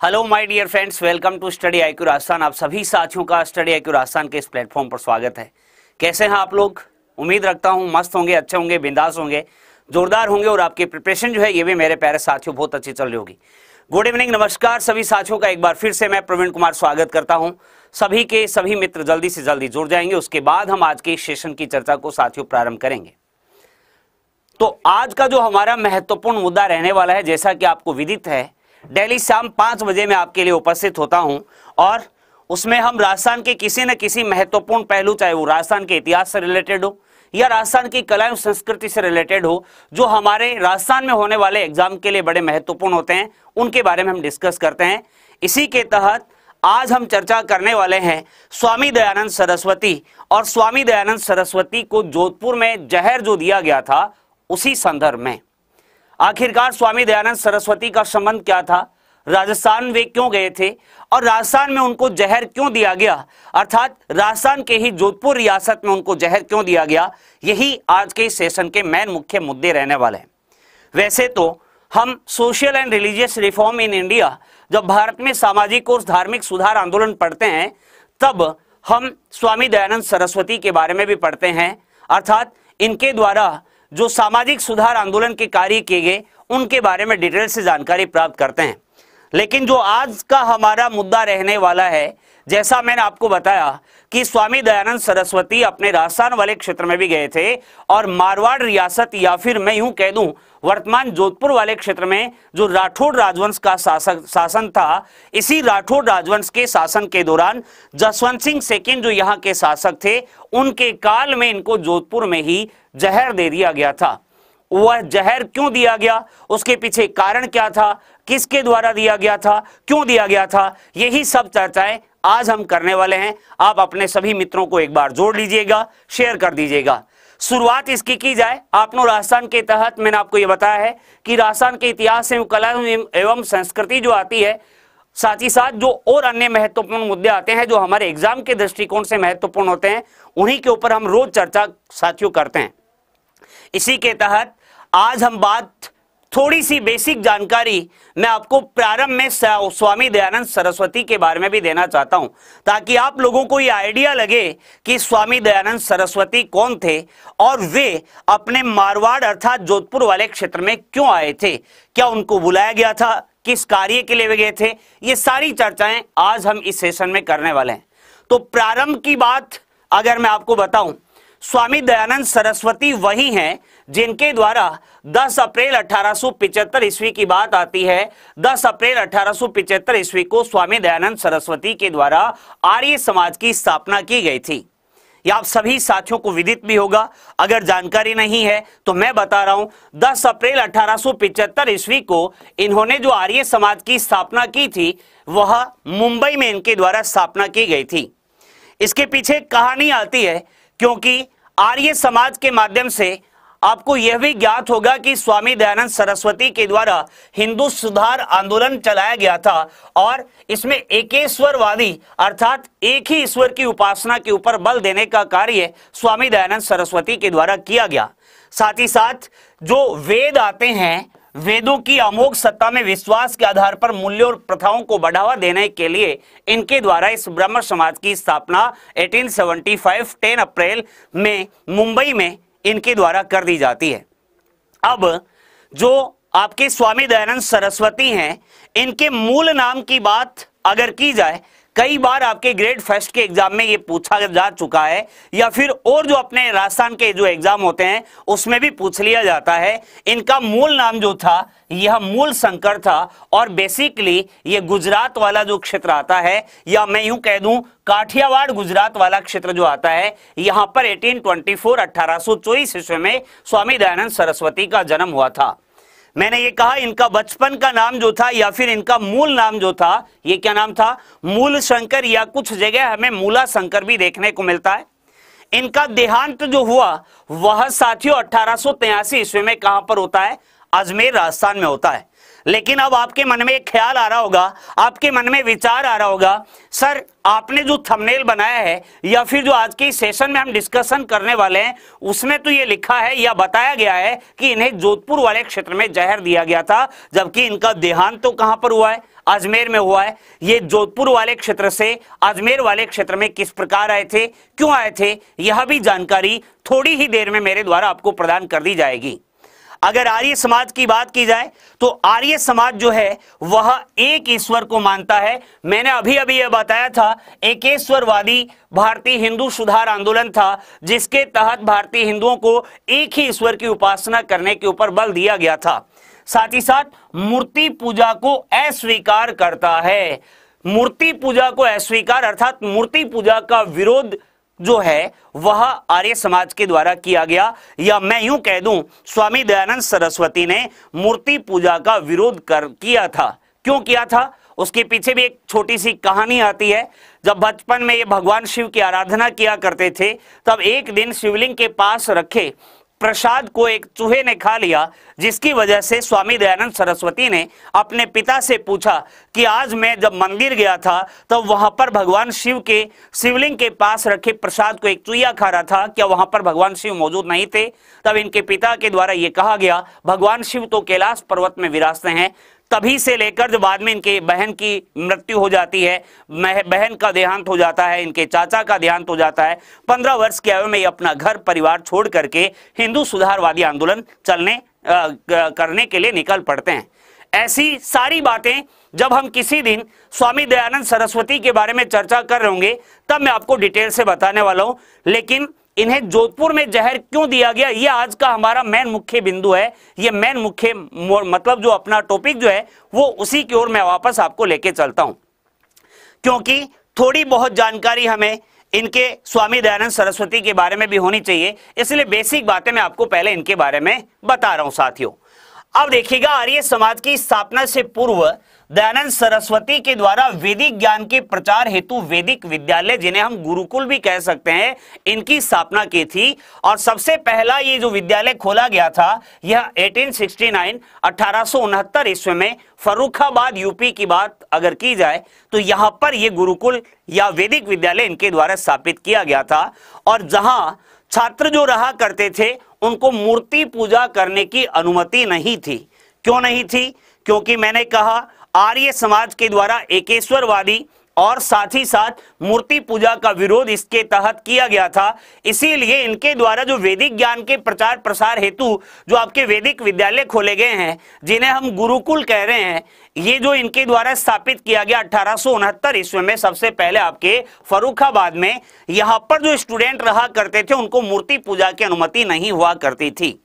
Hello my dear friends welcome to study IQ Rajasthan आप सभी साथियों का स्टडी आईक्यू राजस्थान के इस प्लेटफॉर्म पर स्वागत है। कैसे हैं आप लोग? उम्मीद रखता हूँ मस्त होंगे, अच्छे होंगे, बिंदास होंगे, जोरदार होंगे और आपकी प्रिपरेशन जो है ये भी मेरे प्यारे साथियों, बहुत अच्छी चल रही होगी। गुड इवनिंग नमस्कार सभी साथियों का। एक बार फिर से मैं प्रवीण कुमार स्वागत करता हूँ। सभी के सभी मित्र जल्दी से जल्दी जुड़ जाएँगे। उसके बाद हम आज के इस सेशन की चर्चा को साथियों प्रारंभ करेंगे। तो आज का जो हमारा महत्वपूर्ण मुद्दा रहने वाला है, जैसा कि आपको विदित है डेली शाम पाँच बजे मैं आपके लिए उपस्थित होता हूँ और उसमें हम राजस्थान के किसी न किसी महत्वपूर्ण पहलू, चाहे वो राजस्थान के इतिहास से रिलेटेड हो या राजस्थान की कला एवं संस्कृति से रिलेटेड हो, जो हमारे राजस्थान में होने वाले एग्ज़ाम के लिए बड़े महत्वपूर्ण होते हैं, उनके बारे में हम डिस्कस करते हैं। इसी के तहत आज हम चर्चा करने वाले हैं स्वामी दयानंद सरस्वती और स्वामी दयानंद सरस्वती को जोधपुर में जहर जो दिया गया था, उसी संदर्भ में। आखिरकार स्वामी दयानंद सरस्वती का संबंध क्या था? राजस्थान वे क्यों गए थे? और राजस्थान में उनको जहर क्यों दिया गया? अर्थात राजस्थान के ही जोधपुर रियासत में उनको जहर क्यों दिया गया? यही आज के सेशन के मेन मुख्य मुद्दे रहने वाले हैं। वैसे तो हम social and religious reform in India, जब भारत में सामाजिक और धार्मिक सुधार आंदोलन पढ़ते हैं, तब हम स्वामी दयानंद सरस्वती के बारे में भी पढ़ते हैं। अर्थात इनके द्वारा जो सामाजिक सुधार आंदोलन के कार्य किए गए, उनके बारे में डिटेल से जानकारी प्राप्त करते हैं। लेकिन जो आज का हमारा मुद्दा रहने वाला है जैसा मैंने आपको बताया कि स्वामी दयानंद सरस्वती अपने राजस्थान वाले क्षेत्र में भी गए थे और मारवाड़ रियासत या फिर मैं यूँ कह दूँ, वर्तमान जोधपुर वाले क्षेत्र में जो राठौड़ राजवंश का शासक, शासन था, इसी राठौड़ राजवंश के शासन के दौरान जसवंत सिंह सेकेंड जो यहाँ के शासक थे, उनके काल में इनको जोधपुर में ही जहर दे दिया गया था। वह जहर क्यों दिया गया? उसके पीछे कारण क्या था? किसके द्वारा दिया गया था? क्यों दिया गया था? यही सब चर्चाएँ आज हम करने वाले हैं, आप अपने सभी मित्रों को एक बार जोड़ लीजिएगा शेयर कर दीजिएगा। शुरुआत इसकी की जाए। आपनो राजस्थान के तहत मैंने आपको यह बताया है कि राजस्थान के इतिहास एवं कला एवं संस्कृति जो आती है, साथ ही साथ जो और अन्य महत्वपूर्ण मुद्दे आते हैं, जो हमारे एग्ज़ाम के दृष्टिकोण से महत्वपूर्ण होते हैं, उन्हीं के ऊपर हम रोज चर्चा साथियों करते हैं। इसी के तहत आज हम बात थोड़ी सी बेसिक जानकारी मैं आपको प्रारंभ में स्वामी दयानंद सरस्वती के बारे में भी देना चाहता हूँ, ताकि आप लोगों को ये आइडिया लगे कि स्वामी दयानंद सरस्वती कौन थे और वे अपने मारवाड़ अर्थात जोधपुर वाले क्षेत्र में क्यों आए थे? क्या उनको बुलाया गया था? किस कार्य के लिए वे गए थे? ये सारी चर्चाएँ आज हम इस सेशन में करने वाले हैं। तो प्रारंभ की बात अगर मैं आपको बताऊँ, स्वामी दयानंद सरस्वती वही हैं जिनके द्वारा 10 अप्रैल अठारह ईस्वी की बात आती है 10 अप्रैल अठारह ईस्वी को स्वामी दयानंद सरस्वती के द्वारा आर्य समाज की स्थापना की गई थी। यह आप सभी साथियों को विदित भी होगा। अगर जानकारी नहीं है तो मैं बता रहा हूँ 10 अप्रैल अठारह ईस्वी को इन्होंने जो आर्य समाज की स्थापना की थी, वह मुंबई में इनके द्वारा स्थापना की गई थी। इसके पीछे कहानी आती है, क्योंकि आर्य समाज के माध्यम से आपको यह भी ज्ञात होगा कि स्वामी दयानंद सरस्वती के द्वारा हिंदू सुधार आंदोलन चलाया गया था और इसमें एकेश्वरवादी अर्थात एक ही ईश्वर की उपासना के ऊपर बल देने का कार्य स्वामी दयानंद सरस्वती के द्वारा किया गया। साथ ही साथ, जो वेद आते हैं, वेदों की अमोघ सत्ता में विश्वास के आधार पर मूल्यों और प्रथाओं को बढ़ावा देने के लिए इनके द्वारा इस ब्रह्म समाज की स्थापना 1875 10 अप्रैल में मुंबई में इनके द्वारा कर दी जाती है। अब जो आपके स्वामी दयानंद सरस्वती हैं, इनके मूल नाम की बात अगर की जाए कई बार आपके ग्रेड फ़र्स्ट के एग्ज़ाम में ये पूछा जा चुका है, या फिर और जो अपने राजस्थान के जो एग्ज़ाम होते हैं, उसमें भी पूछ लिया जाता है। इनका मूल नाम जो था, यह मूल शंकर था, और बेसिकली ये गुजरात वाला जो क्षेत्र आता है, या मैं यूँ कह दूँ, काठियावाड़ गुजरात वाला क्षेत्र जो आता है, यहाँ पर 1824 1824 ईस्वी में स्वामी दयानंद सरस्वती का जन्म हुआ था। मैंने ये कहा, इनका बचपन का नाम जो था या फिर इनका मूल नाम जो था, ये क्या नाम था? मूल शंकर या कुछ जगह हमें मूला शंकर भी देखने को मिलता है। इनका देहांत जो हुआ, वह साथियों अठारह ईस्वी में कहाँ पर होता है? अजमेर, राजस्थान में होता है। लेकिन अब आपके मन में एक ख्याल आ रहा होगा, आपके मन में विचार आ रहा होगा, सर, आपने जो थंबनेल बनाया है या फिर जो आज के सेशन में हम डिस्कशन करने वाले हैं, उसमें तो ये लिखा है या बताया गया है कि इन्हें जोधपुर वाले क्षेत्र में जहर दिया गया था, जबकि इनका देहांत तो कहाँ पर हुआ है? अजमेर में हुआ है। ये जोधपुर वाले क्षेत्र से अजमेर वाले क्षेत्र में किस प्रकार आए थे, क्यों आए थे, यह भी जानकारी थोड़ी ही देर में मेरे द्वारा आपको प्रदान कर दी जाएगी। अगर आर्य समाज की बात की जाए तो आर्य समाज जो है, वह एक ईश्वर को मानता है। मैंने अभी अभी यह बताया था एकेश्वरवादी भारतीय हिंदू सुधार आंदोलन था, जिसके तहत भारतीय हिंदुओं को एक ही ईश्वर की उपासना करने के ऊपर बल दिया गया था। साथ ही साथ, मूर्ति पूजा को अस्वीकार करता है। मूर्ति पूजा को अस्वीकार, अर्थात मूर्ति पूजा का विरोध जो है, वह आर्य समाज के द्वारा किया गया। या मैं यूँ कह दूँ, स्वामी दयानंद सरस्वती ने मूर्ति पूजा का विरोध कर, किया था। क्यों किया था? उसके पीछे भी एक छोटी सी कहानी आती है। जब बचपन में ये भगवान शिव की आराधना किया करते थे, तब एक दिन शिवलिंग के पास रखे प्रसाद को एक चूहे ने खा लिया, जिसकी वजह से स्वामी दयानंद सरस्वती ने अपने पिता से पूछा कि आज मैं जब मंदिर गया था तब तो वहाँ पर भगवान शिव के शिवलिंग के पास रखे प्रसाद को एक चूहिया खा रहा था। क्या वहाँ पर भगवान शिव मौजूद नहीं थे? तब इनके पिता के द्वारा ये कहा गया, भगवान शिव तो कैलाश पर्वत में विरासते हैं तभी से लेकर जो बाद में इनके बहन की मृत्यु हो जाती है बहन का देहांत हो जाता है इनके चाचा का देहांत हो जाता है पंद्रह वर्ष की आयु में अपना घर परिवार छोड़ करके हिंदू सुधारवादी आंदोलन चलने आ, करने के लिए निकल पड़ते हैं। ऐसी सारी बातें जब हम किसी दिन स्वामी दयानंद सरस्वती के बारे में चर्चा कर रहे होंगे तब मैं आपको डिटेल से बताने वाला हूँ लेकिन इन्हें जोधपुर में जहर क्यों दिया गया? ये आज का हमारा मेन मुख्य बिंदु है। ये मेन मुख्य मतलब जो अपना टॉपिक जो है, वो उसी की ओर मैं वापस आपको लेके चलता हूँ। क्योंकि थोड़ी बहुत जानकारी हमें इनके स्वामी दयानंद सरस्वती के बारे में भी होनी चाहिए। इसलिए बेसिक बातें मैं आपको पहले इनके बारे में बता रहा हूँ, साथियों। अब देखिएगा, आर्य समाज की स्थापना से पूर्व दयानंद सरस्वती के द्वारा वैदिक ज्ञान के प्रचार हेतु वैदिक विद्यालय, जिन्हें हम गुरुकुल भी कह सकते हैं, इनकी स्थापना की थी। और सबसे पहला ये जो विद्यालय खोला गया था, यह 1869 1869 ईस्वी में फरुखाबाद यूपी की बात अगर की जाए तो यहाँ पर यह गुरुकुल या वैदिक विद्यालय इनके द्वारा स्थापित किया गया था। और जहाँ छात्र जो रहा करते थे, उनको मूर्ति पूजा करने की अनुमति नहीं थी। क्यों नहीं थी? क्योंकि मैंने कहा आर्य समाज के द्वारा एकेश्वरवादी और साथ ही साथ मूर्ति पूजा का विरोध इसके तहत किया गया था। इसीलिए इनके द्वारा जो वैदिक ज्ञान के प्रचार प्रसार हेतु जो आपके वैदिक विद्यालय खोले गए हैं, जिन्हें हम गुरुकुल कह रहे हैं, ये जो इनके द्वारा स्थापित किया गया अठारह ईस्वी में सबसे पहले आपके फरुखाबाद में, यहाँ पर जो स्टूडेंट रहा करते थे, उनको मूर्ति पूजा की अनुमति नहीं हुआ करती थी।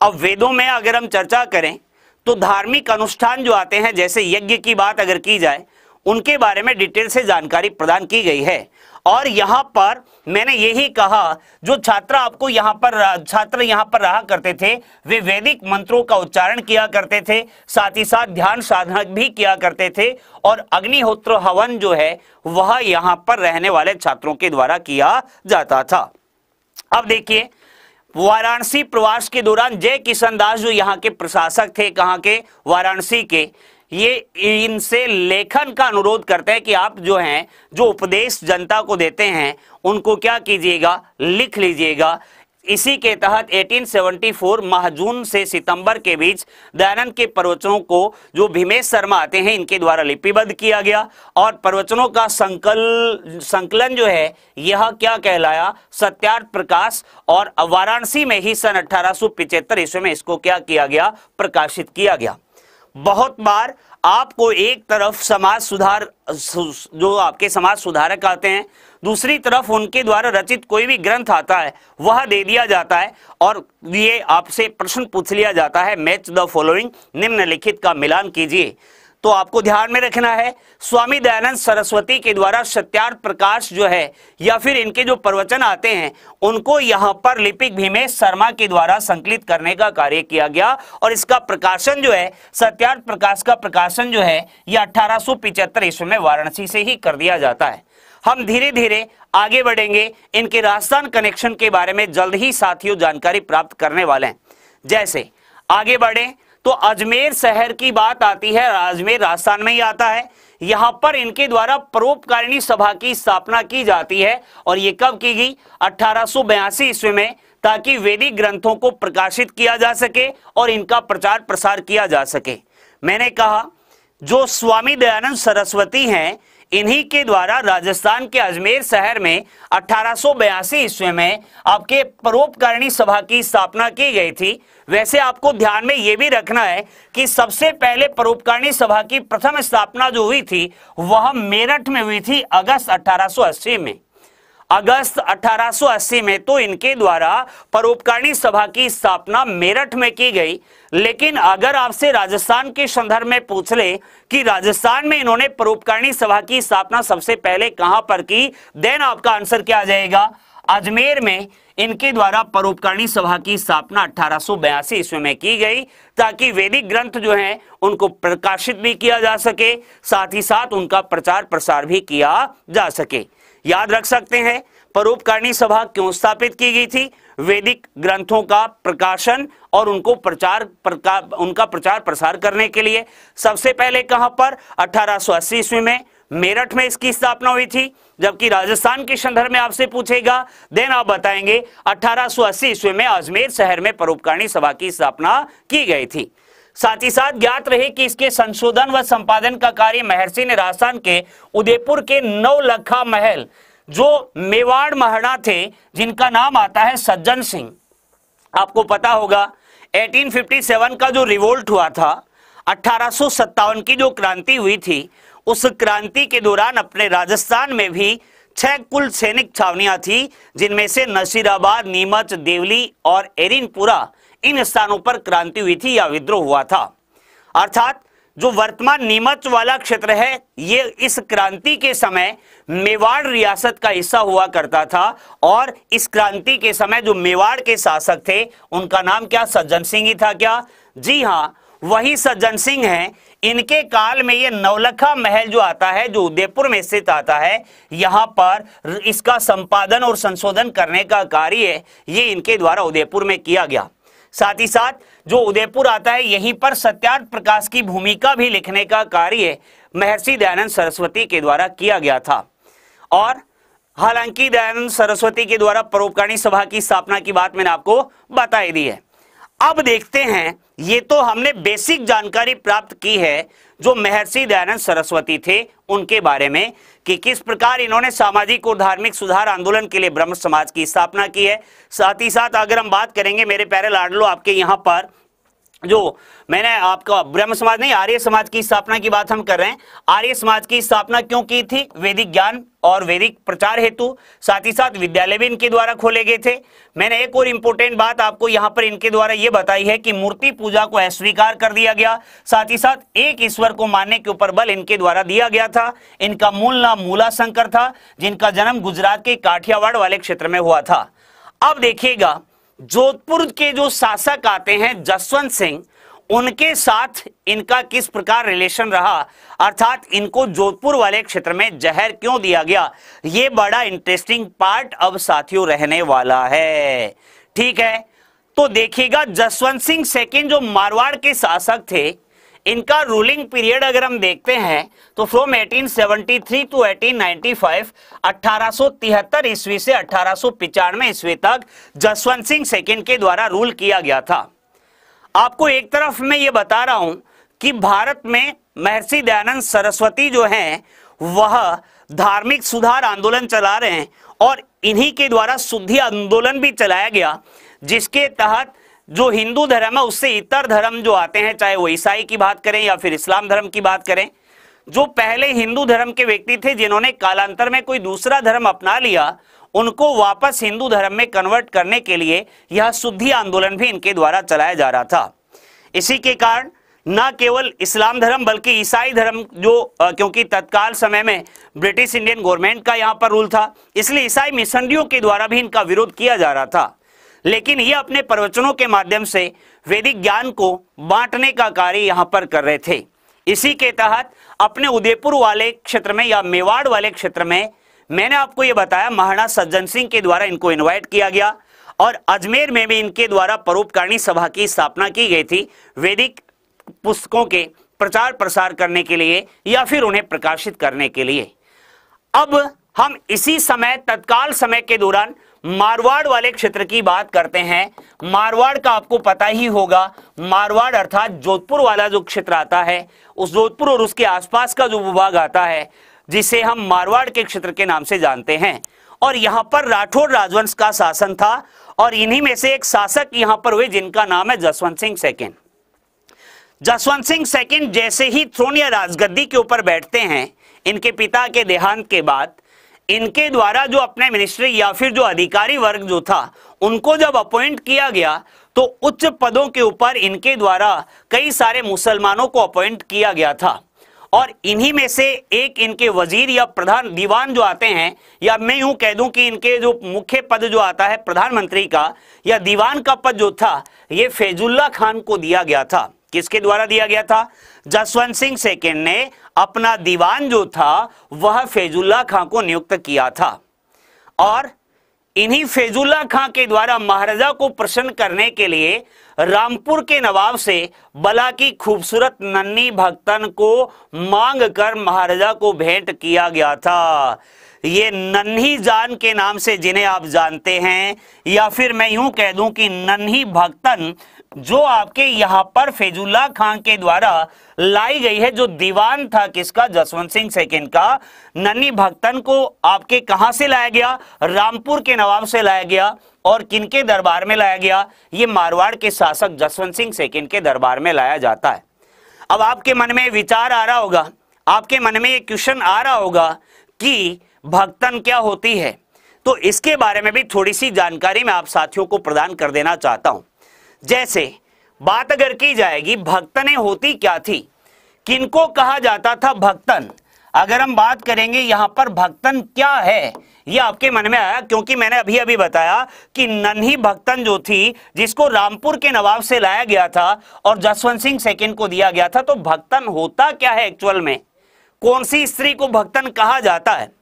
अब वेदों में अगर हम चर्चा करें तो धार्मिक अनुष्ठान जो आते हैं, जैसे यज्ञ की बात अगर की जाए, उनके बारे में डिटेल से जानकारी प्रदान की गई है। और यहाँ पर मैंने यही कहा, जो छात्र आपको यहाँ पर छात्र यहाँ पर रहा करते थे, वे वैदिक मंत्रों का उच्चारण किया करते थे, साथ ही साथ ध्यान साधना भी किया करते थे, और अग्निहोत्र हवन जो है, वह यहाँ पर रहने वाले छात्रों के द्वारा किया जाता था। अब देखिए वाराणसी प्रवास के दौरान जय किशन दास जो यहाँ के प्रशासक थे, कहाँ के? वाराणसी के। ये इनसे लेखन का अनुरोध करते हैं कि आप जो हैं, जो उपदेश जनता को देते हैं, उनको क्या कीजिएगा? लिख लीजिएगा। इसी के तहत 1874 माह जून से सितंबर के बीच दयानंद के प्रवचनों को जो भीमेश शर्मा आते हैं, इनके द्वारा लिपिबद्ध किया गया। और प्रवचनों का संकल, संकलन जो है, यह क्या कहलाया? सत्यार्थ प्रकाश और वाराणसी में ही सन अठारह ईस्वी में इसको क्या किया गया? प्रकाशित किया गया। बहुत बार आपको एक तरफ़ समाज सुधार जो आपके समाज सुधारक आते हैं, दूसरी तरफ़ उनके द्वारा रचित कोई भी ग्रंथ आता है, वह दे दिया जाता है और ये आपसे प्रश्न पूछ लिया जाता है। मैच द फॉलोइंग, निम्नलिखित का मिलान कीजिए। तो आपको ध्यान में रखना है, स्वामी दयानंद सरस्वती के द्वारा सत्यार्थ प्रकाश जो है, या फिर इनके जो प्रवचन आते हैं, उनको यहाँ पर लिपिक भीमेश शर्मा के द्वारा संकलित करने का कार्य किया गया। और इसका प्रकाशन जो है, सत्यार्थ प्रकाश का प्रकाशन जो है यह अठारह ईस्वी में वाराणसी से ही कर दिया जाता है। हम धीरे धीरे आगे बढ़ेंगे, इनके राजस्थान कनेक्शन के बारे में जल्द ही साथियों जानकारी प्राप्त करने वाले हैं। जैसे, आगे बढ़े तो अजमेर शहर की बात आती है अजमेर राजस्थान में ही आता है। यहाँ पर इनके द्वारा परोपकारिणी सभा की स्थापना की जाती है और ये कब की गई? अठारह ईस्वी में, ताकि वैदिक ग्रंथों को प्रकाशित किया जा सके और इनका प्रचार प्रसार किया जा सके। मैंने कहा, जो स्वामी दयानंद सरस्वती हैं इन्हीं के द्वारा राजस्थान के अजमेर शहर में अठारह ईस्वी में आपके परोपकारिणी सभा की स्थापना की गई थी। वैसे आपको ध्यान में यह भी रखना है कि सबसे पहले परोपकारिणी सभा की प्रथम स्थापना जो हुई थी, वह मेरठ में हुई थी अगस्त 1880 में। अगस्त 1880 में तो इनके द्वारा परोपकारिणी सभा की स्थापना मेरठ में की गई। लेकिन अगर आपसे राजस्थान के संदर्भ में पूछ ले कि राजस्थान में इन्होंने परोपकारिणी सभा की स्थापना सबसे पहले कहाँ पर की, देन आपका आंसर क्या आ जाएगा? अजमेर में इनके द्वारा परोपकारिणी सभा की स्थापना अठारह ईस्वी में की गई, ताकि वैदिक ग्रंथ जो हैं उनको प्रकाशित भी किया जा सके, साथ ही साथ उनका प्रचार प्रसार भी किया जा सके। याद रख सकते हैं, परोपकारिणी सभा क्यों स्थापित की गई थी? वैदिक ग्रंथों का प्रकाशन और उनको प्रचार प्रकार उनका प्रचार प्रसार करने के लिए। सबसे पहले कहाँ पर? 1880 ईस्वी में मेरठ में इसकी स्थापना हुई थी, जबकि राजस्थान के संदर्भ में आपसे पूछेगा। देन आप बताएँगे 1880 ईस्वी में अजमेर शहर में परोपकारिणी सभा की स्थापना की गई थी। साथ ही साथ ज्ञात रहे कि इसके संशोधन व संपादन का कार्य महर्षि ने राजस्थान के उदयपुर के नौ लखा महल, जो मेवाड़ महाराणा थे, जिनका नाम आता है सज्जन सिंह। आपको पता होगा 1857 का जो रिवोल्ट हुआ था, अठारह की जो क्रांति हुई थी, उस क्रांति के दौरान अपने राजस्थान में भी छह कुल सैनिक छावनियाँ थी, जिनमें से नसीराबाद, नीमच, देवली और एरिनपुरा इन स्थानों पर क्रांति हुई थी या विद्रोह हुआ था। अर्थात जो वर्तमान नीमच वाला क्षेत्र है, ये इस क्रांति के समय मेवाड़ रियासत का हिस्सा हुआ करता था और इस क्रांति के समय जो मेवाड़ के शासक थे, उनका नाम क्या? सज्जन सिंह ही था क्या? जी हाँ वही सज्जन सिंह हैं। इनके काल में ये नवलखा महल जो आता है, जो उदयपुर में स्थित आता है, यहाँ पर इसका संपादन और संशोधन करने का कार्य ये इनके द्वारा उदयपुर में किया गया। साथ ही साथ जो उदयपुर आता है, यहीं पर सत्यार्थ प्रकाश की भूमिका भी लिखने का कार्य महर्षि दयानंद सरस्वती के द्वारा किया गया था। और हालाँकि दयानंद सरस्वती के द्वारा परोपकारी सभा की स्थापना की बात मैंने आपको बताई दी है। अब देखते हैं, ये तो हमने बेसिक जानकारी प्राप्त की है जो महर्षि दयानंद सरस्वती थे, उनके बारे में कि किस प्रकार इन्होंने सामाजिक और धार्मिक सुधार आंदोलन के लिए ब्रह्म समाज की स्थापना की है। साथ ही साथ अगर हम बात करेंगे, मेरे प्यारे लाडलो, आपके यहाँ पर जो मैंने आपका ब्रह्म समाज नहीं, आर्य समाज की स्थापना की बात हम कर रहे हैं। आर्य समाज की स्थापना क्यों की थी? वैदिक ज्ञान और वैदिक प्रचार हेतु। साथ ही साथ विद्यालय भी इनके द्वारा खोले गए थे। मैंने एक और इंपॉर्टेंट बात आपको यहाँ पर इनके द्वारा यह बताई है कि मूर्ति पूजा को अस्वीकार कर दिया गया। साथ ही साथ एक ईश्वर को मानने के ऊपर बल इनके द्वारा दिया गया था। इनका मूल नाम मूला शंकर था, जिनका जन्म गुजरात के काठियावाड़ वाले क्षेत्र में हुआ था। अब देखिएगा जोधपुर के जो शासक आते हैं, जसवंत सिंह, उनके साथ इनका किस प्रकार रिलेशन रहा? अर्थात इनको जोधपुर वाले क्षेत्र में जहर क्यों दिया गया? ये बड़ा इंटरेस्टिंग पार्ट अब साथियों रहने वाला है। ठीक है? तो देखिएगा, जसवंत सिंह सेकेंड जो मारवाड़ के शासक थे इनका रूलिंग पीरियड अगर हम देखते हैं तो फ्रॉम 1873 टू 1895 1873 ईस्वी से अठारह ईस्वी तक जसवंत सिंह सेकंड के द्वारा रूल किया गया था। आपको एक तरफ़ मैं ये बता रहा हूँ कि भारत में महर्षि दयानंद सरस्वती जो हैं, वह धार्मिक सुधार आंदोलन चला रहे हैं और इन्हीं के द्वारा शुद्धि आंदोलन भी चलाया गया, जिसके तहत जो हिंदू धर्म है उससे इतर धर्म जो आते हैं चाहे वो ईसाई की बात करें या फिर इस्लाम धर्म की बात करें जो पहले हिंदू धर्म के व्यक्ति थे जिन्होंने कालांतर में कोई दूसरा धर्म अपना लिया उनको वापस हिंदू धर्म में कन्वर्ट करने के लिए यह शुद्धि आंदोलन भी इनके द्वारा चलाया जा रहा था। इसी के कारण न केवल इस्लाम धर्म बल्कि ईसाई धर्म जो आ, क्योंकि तत्काल समय में ब्रिटिश इंडियन गवर्नमेंट का यहाँ पर रूल था इसलिए ईसाई मिशनरियों के द्वारा भी इनका विरोध किया जा रहा था। लेकिन ये अपने प्रवचनों के माध्यम से वैदिक ज्ञान को बांटने का कार्य यहाँ पर कर रहे थे। इसी के तहत अपने उदयपुर वाले क्षेत्र में या मेवाड़ वाले क्षेत्र में मैंने आपको यह बताया, महाराणा सज्जन सिंह के द्वारा इनको इनवाइट किया गया और अजमेर में भी इनके द्वारा परोपकारिणी सभा की स्थापना की गई थी वैदिक पुस्तकों के प्रचार प्रसार करने के लिए या फिर उन्हें प्रकाशित करने के लिए। अब हम इसी समय, तत्काल समय के दौरान मारवाड़ वाले क्षेत्र की बात करते हैं। मारवाड़ का आपको पता ही होगा। मारवाड़ अर्थात जोधपुर वाला जो क्षेत्र आता है, उस जोधपुर और उसके आसपास का जो विभाग आता है, जिसे हम मारवाड़ के क्षेत्र के नाम से जानते हैं। और यहाँ पर राठौर राजवंश का शासन था, और इन्हीं में से एक शासक यहाँ पर हुए, जिनका नाम है जसवंत सिंह सेकेंड जसवंत सिंह सेकेंड जैसे ही थ्रोन या राजगद्दी के ऊपर बैठते हैं, इनके पिता के देहांत के बाद इनके द्वारा जो अपने मिनिस्ट्री या फिर जो अधिकारी वर्ग जो था, उनको जब अपॉइंट किया गया तो उच्च पदों के ऊपर इनके द्वारा कई सारे मुसलमानों को अपॉइंट किया गया था। और इन्हीं में से एक इनके वज़ीर या प्रधान दीवान जो आते हैं, या मैं यूँ कह दूँ कि इनके जो मुख्य पद जो आता है प्रधानमंत्री का, या दीवान का पद जो था, ये फैजुल्ला खान को दिया गया था। किसके द्वारा दिया गया था? जसवंत सिंह सेकेंड ने अपना दीवान जो था, वह फैजुल्ला खां को नियुक्त किया था। और इन्हीं फैजुल्ला खां के द्वारा महाराजा को प्रसन्न करने के लिए रामपुर के नवाब से बला की खूबसूरत नन्नी भक्तन को मांग कर महाराजा को भेंट किया गया था। ये नन्ही जान के नाम से जिन्हें आप जानते हैं, या फिर मैं यूँ कह दूँ कि नन्ही भक्तन जो आपके यहाँ पर फैजुल्ला खान के द्वारा लाई गई है, जो दीवान था किसका? जसवंत सिंह सेकेंड का। नन्ही भक्तन को आपके कहाँ से लाया गया? रामपुर के नवाब से लाया गया। और किनके दरबार में लाया गया? ये मारवाड़ के शासक जसवंत सिंह सेकेंड के दरबार में लाया जाता है। अब आपके मन में विचार आ रहा होगा, आपके मन में एक क्वेश्चन आ रहा होगा कि भक्तन क्या होती है? तो इसके बारे में भी थोड़ी सी जानकारी मैं आप साथियों को प्रदान कर देना चाहता हूँ। जैसे, बात अगर की जाएगी, भक्तने होती क्या थी? किनको कहा जाता था भक्तन? अगर हम बात करेंगे यहाँ पर भक्तन क्या है? यह आपके मन में आया, क्योंकि मैंने अभी अभी बताया कि नन्ही भक्तन जो थी, जिसको रामपुर के नवाब से लाया गया था और जसवंत सिंह सेकेंड को दिया गया था तो भक्तन होता क्या है एक्चुअल में? कौन सी स्त्री को भक्तन कहा जाता है?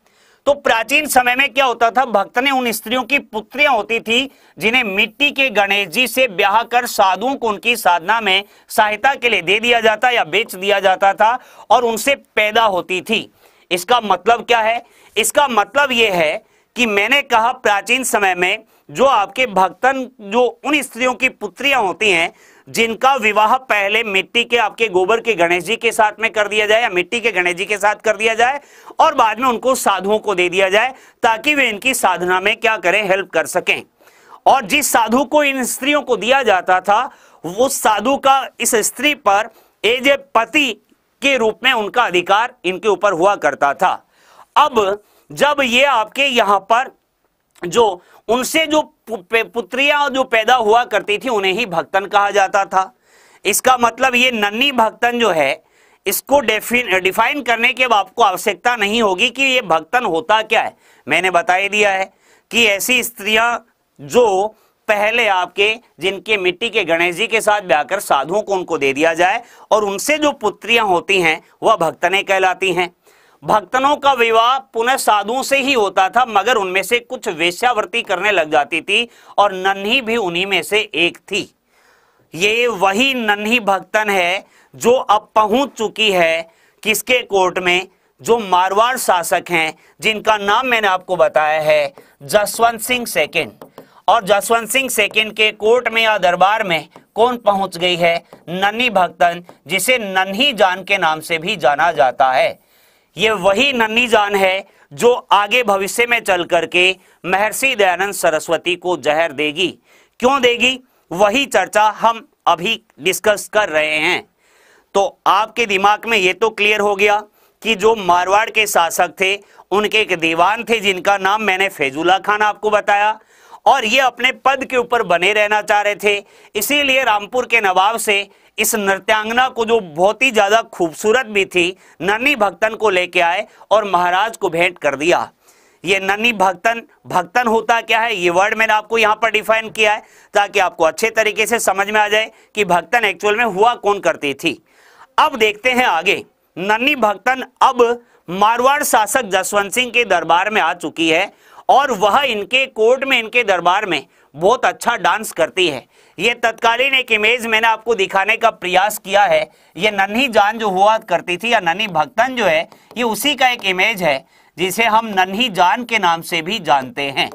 तो प्राचीन समय में क्या होता था? भक्त ने उन स्त्रियों की पुत्रियाँ होती थी, जिन्हें मिट्टी के गणेश जी से ब्याह कर साधुओं को उनकी साधना में सहायता के लिए दे दिया जाता या बेच दिया जाता था और उनसे पैदा होती थी। इसका मतलब क्या है? इसका मतलब यह है कि मैंने कहा प्राचीन समय में जो आपके भक्तन, जो उन स्त्रियों की पुत्रियाँ होती हैं जिनका विवाह पहले मिट्टी के आपके गोबर के गणेश जी के साथ में कर दिया जाए या मिट्टी के गणेश जी के साथ कर दिया जाए और बाद में उनको साधुओं को दे दिया जाए ताकि वे इनकी साधना में क्या करें हेल्प कर सकें। और जिस साधु को इन स्त्रियों को दिया जाता था, वो साधु का इस स्त्री पर एज ए पति के रूप में उनका अधिकार इनके ऊपर हुआ करता था। अब जब ये आपके यहाँ पर जो उनसे जो पुत्रियाँ जो पैदा हुआ करती थी, उन्हें ही भक्तन कहा जाता था। इसका मतलब ये नन्ही भक्तन जो है, इसको डिफाइन करने की अब आपको आवश्यकता नहीं होगी कि ये भक्तन होता क्या है। मैंने बता ही दिया है कि ऐसी स्त्रियाँ जो पहले आपके, जिनके मिट्टी के गणेश जी के साथ ब्याह कर साधुओं को उनको दे दिया जाए, और उनसे जो पुत्रियाँ होती हैं, वह भक्तने कहलाती हैं। भक्तनों का विवाह पुनः साधुओं से ही होता था, मगर उनमें से कुछ वेश्यावर्ती करने लग जाती थी और नन्ही भी उन्हीं में से एक थी। ये वही नन्ही भक्तन है जो अब पहुँच चुकी है किसके कोर्ट में, जो मारवाड़ शासक हैं, जिनका नाम मैंने आपको बताया है, जसवंत सिंह सेकेंड। और जसवंत सिंह सेकेंड के कोर्ट में या दरबार में कौन पहुँच गई है? नन्ही भक्तन, जिसे नन्ही जान के नाम से भी जाना जाता है। ये वही नन्ही जान है जो आगे भविष्य में चल करके महर्षि दयानंद सरस्वती को जहर देगी। क्यों देगी? वही चर्चा हम अभी डिस्कस कर रहे हैं। तो आपके दिमाग में ये तो क्लियर हो गया कि जो मारवाड़ के शासक थे, उनके एक दीवान थे जिनका नाम मैंने फैजुल्ला खान आपको बताया और ये अपने पद के ऊपर बने रहना चाह रहे थे। इसीलिए रामपुर के नवाब से इस नृत्यांगना को जो बहुत ही ज़्यादा खूबसूरत भी थी, नन्ही भक्तन को लेके आए और महाराज को भेंट कर दिया। ये नन्ही भक्तन भक्तन होता क्या है? ये वर्ड मैंने आपको यहाँ पर डिफाइन किया है, ताकि आपको अच्छे तरीके से समझ में आ जाए कि भक्तन एक्चुअल में हुआ कौन करती थी। अब देखते हैं आगे। नन्ही भक्तन अब मारवाड़ शासक जसवंत सिंह के दरबार में आ चुकी है और वह इनके कोर्ट में, इनके दरबार में बहुत अच्छा डांस करती है। ये तत्कालीन एक इमेज मैंने आपको दिखाने का प्रयास किया है। ये नन्ही जान जो हुआ करती थी या नन्ही भक्तन जो है, ये उसी का एक इमेज है, जिसे हम नन्ही जान के नाम से भी जानते हैं।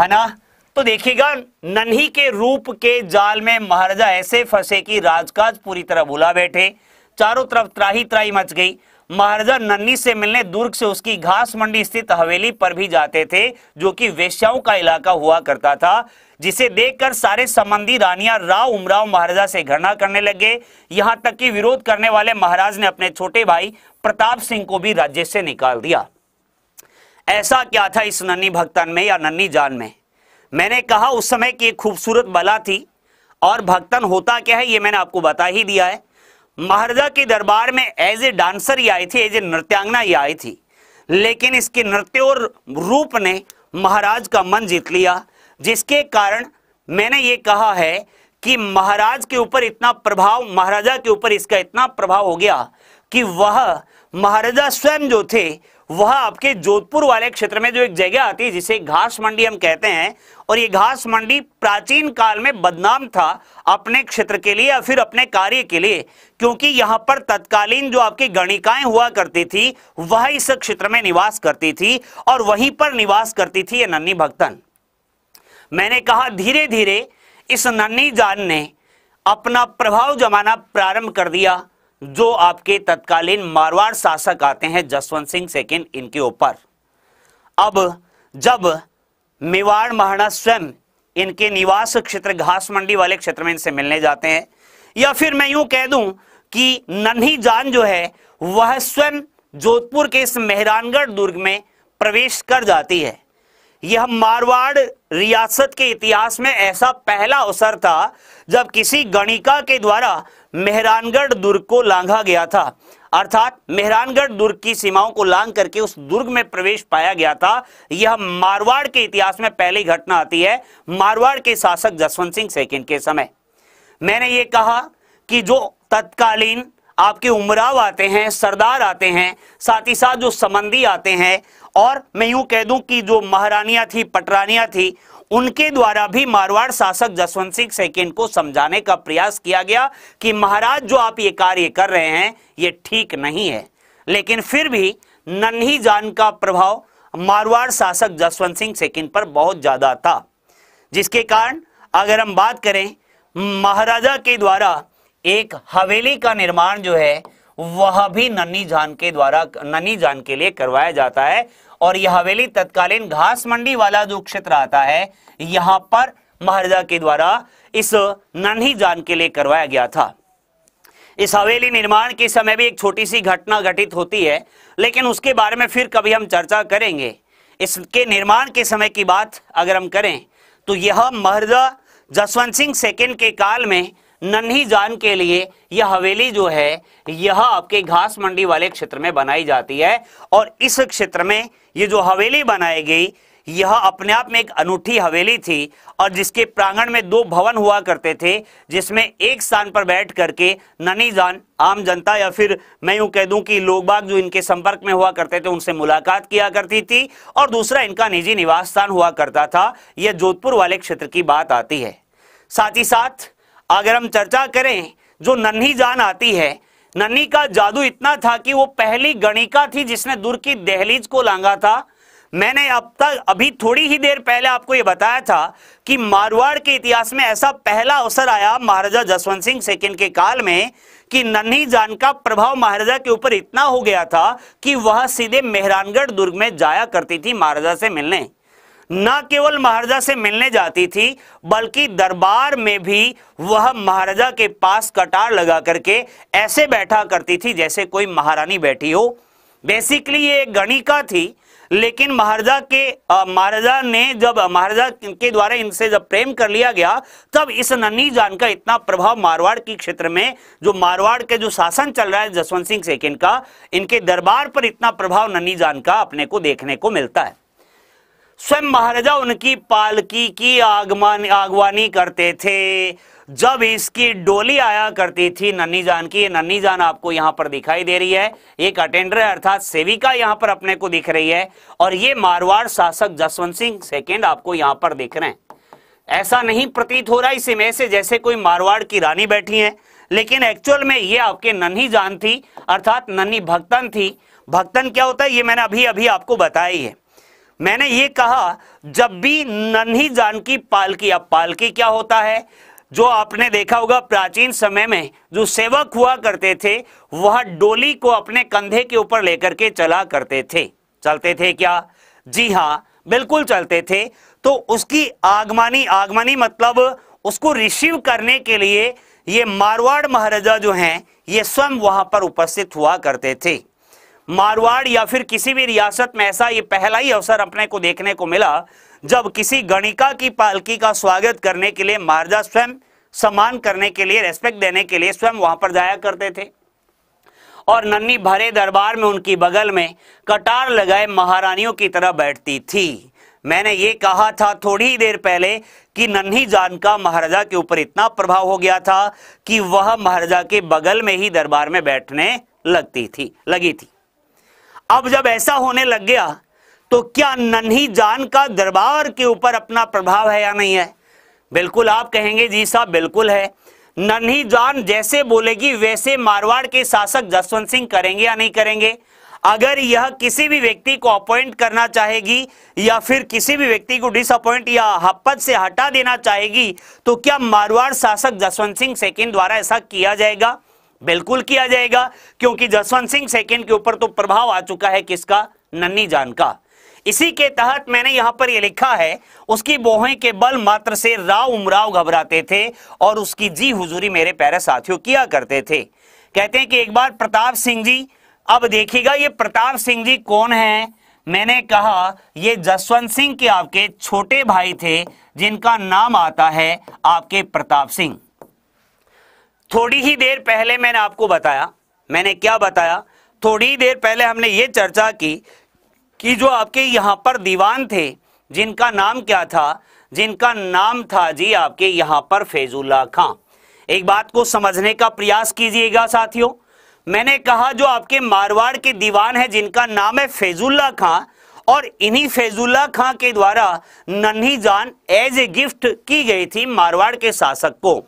है ना? तो देखिएगा, नन्ही के रूप के जाल में महाराजा ऐसे फंसे कि राजकाज पूरी तरह भुला बैठे। चारों तरफ़ त्राही त्राही मच गई। महाराजा नन्नी से मिलने दुर्ग से उसकी घास मंडी स्थित हवेली पर भी जाते थे, जो कि वेश्याओं का इलाका हुआ करता था, जिसे देखकर सारे संबंधी रानियाँ राव उमराव महाराजा से घृणा करने लगे। यहाँ तक कि विरोध करने वाले महाराज ने अपने छोटे भाई प्रताप सिंह को भी राज्य से निकाल दिया। ऐसा क्या था इस नन्नी भक्तन में या नन्नी जान में? मैंने कहा, उस समय की एक खूबसूरत बला थी, और भक्तन होता क्या है, ये मैंने आपको बता ही दिया है। महाराजा के दरबार में एज ए डांसर ही आई थी एज ए नृत्यांगना ही आई थी। लेकिन इसके नृत्य और रूप ने महाराज का मन जीत लिया, जिसके कारण मैंने ये कहा है कि महाराज के ऊपर इतना प्रभाव, महाराजा के ऊपर इसका इतना प्रभाव हो गया कि वह महाराजा स्वयं जो थे वह आपके जोधपुर वाले क्षेत्र में जो एक जगह आती है, जिसे घास मंडी हम कहते हैं, और ये घास मंडी प्राचीन काल में बदनाम था अपने क्षेत्र के लिए या फिर अपने कार्य के लिए, क्योंकि यहाँ पर तत्कालीन जो आपकी गणिकाएँ हुआ करती थी, वह इस क्षेत्र में निवास करती थी, और वहीं पर निवास करती थी ये नन्नी भक्तन। मैंने कहा धीरे धीरे इस नन्नी जान ने अपना प्रभाव जमाना प्रारंभ कर दिया जो आपके तत्कालीन मारवाड़ शासक आते हैं, जसवंत सिंह सेकेंड इनके ऊपर। अब जब मेवाड़ महाराणा स्वयं इनके निवास क्षेत्र, घास मंडी वाले क्षेत्र में इनसे मिलने जाते हैं, या फिर मैं यूँ कह दूँ कि नन्ही जान जो है, वह स्वयं जोधपुर के इस मेहरानगढ़ दुर्ग में प्रवेश कर जाती है। यह मारवाड़ रियासत के इतिहास में ऐसा पहला अवसर था जब किसी गणिका के द्वारा मेहरानगढ़ दुर्ग को लांघा गया था, अर्थात मेहरानगढ़ दुर्ग की सीमाओं को लांग करके उस दुर्ग में प्रवेश पाया गया था, यह मारवाड़ के इतिहास में पहली घटना आती है, मारवाड़ के शासक जसवंत सिंह सेकंड के समय। मैंने ये कहा कि जो तत्कालीन आपके उमराव आते हैं, सरदार आते हैं, साथ ही साथ जो समंदी आते हैं, और मैं यूँ कह दूँ कि जो महारानियाँ थी, पटरानियाँ थी उनके द्वारा भी मारवाड़ शासक जसवंत सिंह सेकेंड को समझाने का प्रयास किया गया कि महाराज जो आप ये कार्य कर रहे हैं, ये ठीक नहीं है। लेकिन फिर भी नन्ही जान का प्रभाव मारवाड़ शासक जसवंत सिंह सेकेंड पर बहुत ज़्यादा था। जिसके कारण अगर हम बात करें, महाराजा के द्वारा एक हवेली का निर्माण जो है, वह भी नन्नी जान के द्वारा नन्नी जान के लिए करवाया जाता है। और यह हवेली तत्कालीन घास मंडी वाला जो क्षेत्र आता है, यहाँ पर महाराजा के द्वारा इस नन्ही जान के लिए करवाया गया था। इस हवेली निर्माण के समय भी एक छोटी सी घटना घटित होती है, लेकिन उसके बारे में फिर कभी हम चर्चा करेंगे। इसके निर्माण के समय की बात अगर हम करें तो यह महाराजा जसवंत सिंह सेकेंड के काल में नन्ही जान के लिए यह हवेली जो है, यह आपके घास मंडी वाले क्षेत्र में बनाई जाती है। और इस क्षेत्र में ये जो हवेली बनाई गई, यह अपने आप में एक अनूठी हवेली थी और जिसके प्रांगण में दो भवन हुआ करते थे, जिसमें एक स्थान पर बैठ करके ननी जान, आम जनता या फिर मैं यूँ कह दूँ कि लोग बाग जो इनके संपर्क में हुआ करते थे, उनसे मुलाकात किया करती थी। और दूसरा इनका निजी निवास स्थान हुआ करता था। यह जोधपुर वाले क्षेत्र की बात आती है। साथ ही साथ अगर हम चर्चा करें, जो नन्ही जान आती है, नन्ही का जादू इतना था कि वो पहली गणिका थी जिसने दुर्ग की दहलीज को लांगा था। मैंने अब तक, अभी थोड़ी ही देर पहले आपको यह बताया था कि मारवाड़ के इतिहास में ऐसा पहला अवसर आया महाराजा जसवंत सिंह सेकंड के काल में कि नन्ही जान का प्रभाव महाराजा के ऊपर इतना हो गया था कि वह सीधे मेहरानगढ़ दुर्ग में जाया करती थी महाराजा से मिलने। न केवल महाराजा से मिलने जाती थी, बल्कि दरबार में भी वह महाराजा के पास कटार लगा करके ऐसे बैठा करती थी जैसे कोई महारानी बैठी हो। बेसिकली ये एक गणिका थी, लेकिन महाराजा के महाराजा ने जब, महाराजा के द्वारा इनसे जब प्रेम कर लिया गया, तब इस नन्ही जान का इतना प्रभाव मारवाड़ के क्षेत्र में, जो मारवाड़ के जो शासन चल रहा है जसवंत सिंह सेकेंड का, इनके दरबार पर इतना प्रभाव नन्ही जान का अपने को देखने को मिलता है। स्वयं महाराजा उनकी पालकी की आगमान आगवानी करते थे। जब इसकी डोली आया करती थी नन्नी जान की, ये नन्नी जान आपको यहाँ पर दिखाई दे रही है। एक अटेंडर अर्थात सेविका यहाँ पर अपने को दिख रही है। और ये मारवाड़ शासक जसवंत सिंह सेकेंड आपको यहाँ पर दिख रहे हैं। ऐसा नहीं प्रतीत हो रहा इस इमेज से जैसे कोई मारवाड़ की रानी बैठी है। लेकिन एक्चुअल में ये आपके नन्ही जान थी, अर्थात नन्ही भक्तन थी। भक्तन क्या होता है, ये मैंने अभी अभी आपको बताया ही है। मैंने ये कहा, जब भी नन्ही जान की पालकी, अब पालकी क्या होता है? जो आपने देखा होगा प्राचीन समय में जो सेवक हुआ करते थे, वह डोली को अपने कंधे के ऊपर लेकर के चला करते थे। चलते थे क्या? जी हाँ बिल्कुल चलते थे। तो उसकी आगमानी, आगमनी मतलब उसको रिसीव करने के लिए ये मारवाड़ महाराजा जो हैं, ये स्वयं वहाँ पर उपस्थित हुआ करते थे। मारवाड़ या फिर किसी भी रियासत में ऐसा ये पहला ही अवसर अपने को देखने को मिला, जब किसी गणिका की पालकी का स्वागत करने के लिए महाराजा स्वयं सम्मान करने के लिए रेस्पेक्ट देने के लिए स्वयं वहाँ पर जाया करते थे। और नन्नी भरे दरबार में उनकी बगल में कटार लगाए महारानियों की तरह बैठती थी। मैंने ये कहा था थोड़ी देर पहले कि नन्ही जान का महाराजा के ऊपर इतना प्रभाव हो गया था कि वह महाराजा के बगल में ही दरबार में बैठने लगती थी, लगी थी। अब जब ऐसा होने लग गया तो क्या नन्ही जान का दरबार के ऊपर अपना प्रभाव है या नहीं है? बिल्कुल आप कहेंगे, जी साहब, बिल्कुल है। नन्ही जान जैसे बोलेगी, वैसे मारवाड़ के शासक जसवंत सिंह करेंगे या नहीं करेंगे? अगर यह किसी भी व्यक्ति को अपॉइंट करना चाहेगी, या फिर किसी भी व्यक्ति को डिसअपॉइंट या पद से हटा देना चाहेगी तो क्या मारवाड़ शासक जसवंत सिंह सेकेंड द्वारा ऐसा किया जाएगा? बिल्कुल किया जाएगा, क्योंकि जसवंत सिंह सेकेंड के ऊपर तो प्रभाव आ चुका है किसका? नन्नी जान का। इसी के तहत मैंने यहाँ पर यह लिखा है, उसकी बोहे के बल मात्र से राव उमराव घबराते थे और उसकी जी हुजूरी मेरे प्यारे साथियों किया करते थे। कहते हैं कि एक बार प्रताप सिंह जी, अब देखिएगा ये प्रताप सिंह जी कौन है? मैंने कहा, ये जसवंत सिंह के आपके छोटे भाई थे, जिनका नाम आता है आपके प्रताप सिंह। थोड़ी ही देर पहले मैंने आपको बताया, मैंने क्या बताया? थोड़ी देर पहले हमने ये चर्चा की कि जो आपके यहाँ पर दीवान थे, जिनका नाम क्या था? जिनका नाम था जी आपके यहाँ पर फैजुल्ला खां। एक बात को समझने का प्रयास कीजिएगा साथियों। मैंने कहा, जो आपके मारवाड़ के दीवान है, जिनका नाम है फैजुल्ला खां, और इन्हीं फैजुल्ला खां के द्वारा नन्ही जान एज ए गिफ्ट की गई थी मारवाड़ के शासक को।